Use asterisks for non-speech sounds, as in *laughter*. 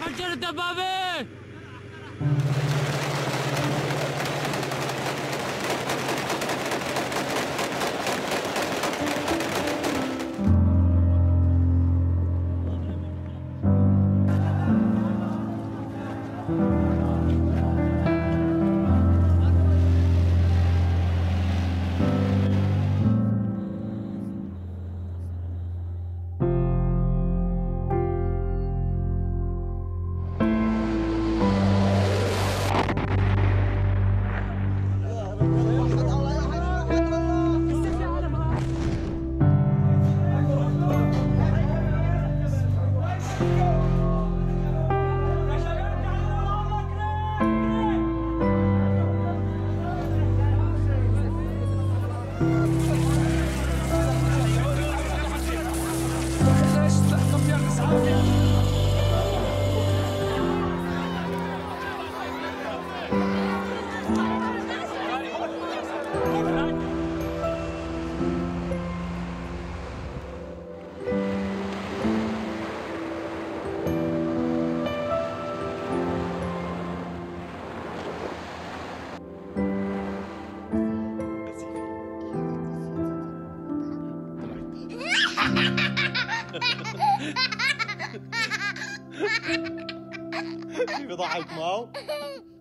فجر الدبابة Even though I know. *laughs*